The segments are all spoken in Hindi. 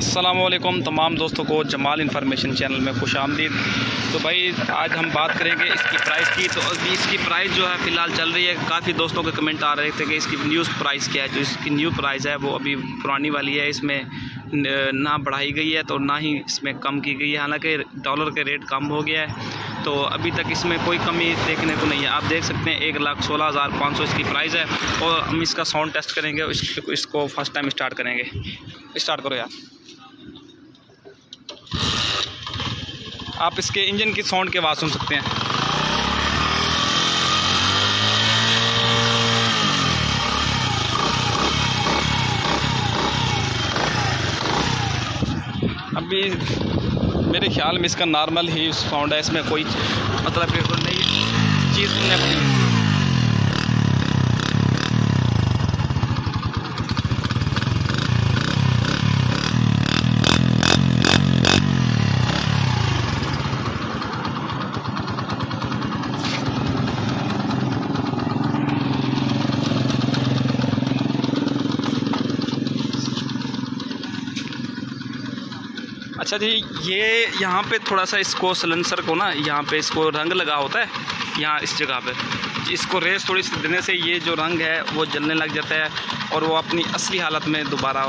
असलम तमाम दोस्तों को जमाल इन्फॉर्मेशन चैनल में खुश आमदीद। तो भाई, आज हम बात करेंगे इसकी प्राइस की। तो अभी इसकी प्राइस जो है, फ़िलहाल चल रही है। काफ़ी दोस्तों के कमेंट आ रहे थे कि इसकी न्यूज़ प्राइस क्या है। जो इसकी न्यू प्राइस है, वो अभी पुरानी वाली है। इसमें ना बढ़ाई गई है तो ना ही इसमें कम की गई है। हालाँकि डॉलर के रेट कम हो गया है। तो अभी तक इसमें कोई कमी देखने को नहीं है। आप देख सकते हैं, एक लाख सोलह हज़ार पाँच सौ इसकी प्राइस है। और हम इसका साउंड टेस्ट करेंगे इसको फ़र्स्ट टाइम स्टार्ट करेंगे। स्टार्ट करो यार। आप इसके इंजन की साउंड की आवाज़ सुन सकते हैं। अभी मेरे ख्याल में इसका नॉर्मल ही साउंड है, इसमें कोई मतलब नहीं चीज़ सुनने अच्छा जी, ये यहाँ पे थोड़ा सा इसको सलेंसर को ना, यहाँ पे इसको रंग लगा होता है, यहाँ इस जगह पे। इसको रेस थोड़ी सी देने से ये जो रंग है, वो जलने लग जाता है और वो अपनी असली हालत में दोबारा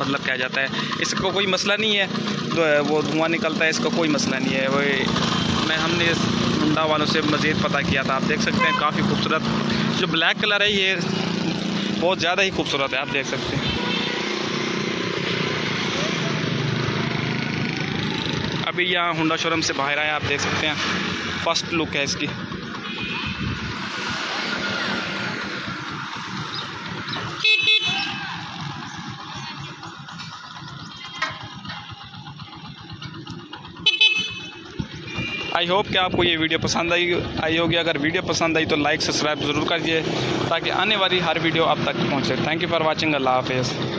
मतलब क्या जाता है। इसको कोई मसला नहीं है तो वो धुआँ निकलता है, इसका कोई मसला नहीं है। वो मैं हमने मुंडा वालों से मज़ीद पता किया था, आप देख सकते हैं, काफ़ी खूबसूरत, जो ब्लैक कलर है ये, बहुत ज़्यादा ही खूबसूरत है, आप देख सकते हैं। अभी यहाँ हुडा शोरूम से बाहर आए, आप देख सकते हैं। फ़र्स्ट लुक है इसकी। आई होप कि आपको ये वीडियो पसंद आई आई होगी। अगर वीडियो पसंद आई तो लाइक सब्सक्राइब ज़रूर करिए ताकि आने वाली हर वीडियो आप तक पहुँचे। थैंक यू फॉर वॉचिंग अल्लाह हाफिज़।